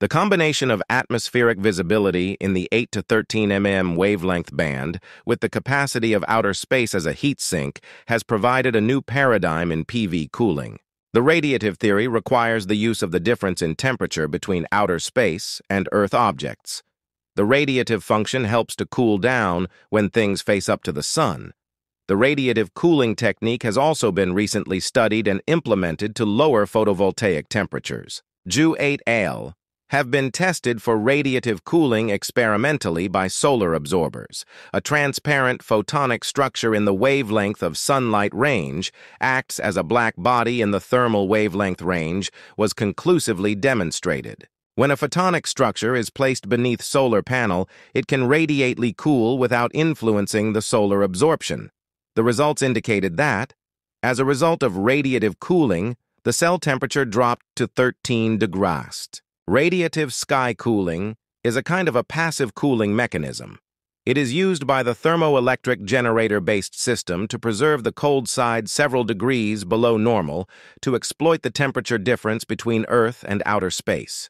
The combination of atmospheric visibility in the 8 to 13 mm wavelength band with the capacity of outer space as a heat sink has provided a new paradigm in PV cooling. The radiative theory requires the use of the difference in temperature between outer space and Earth objects. The radiative function helps to cool down when things face up to the sun. The radiative cooling technique has also been recently studied and implemented to lower photovoltaic temperatures. Zhu et al have been tested for radiative cooling experimentally by solar absorbers. A transparent photonic structure in the wavelength of sunlight range acts as a black body in the thermal wavelength range was conclusively demonstrated. When a photonic structure is placed beneath solar panel, it can radiately cool without influencing the solar absorption. The results indicated that, as a result of radiative cooling, the cell temperature dropped to 13 degrees. Radiative sky cooling is a kind of a passive cooling mechanism. It is used by the thermoelectric generator-based system to preserve the cold side several degrees below normal to exploit the temperature difference between Earth and outer space.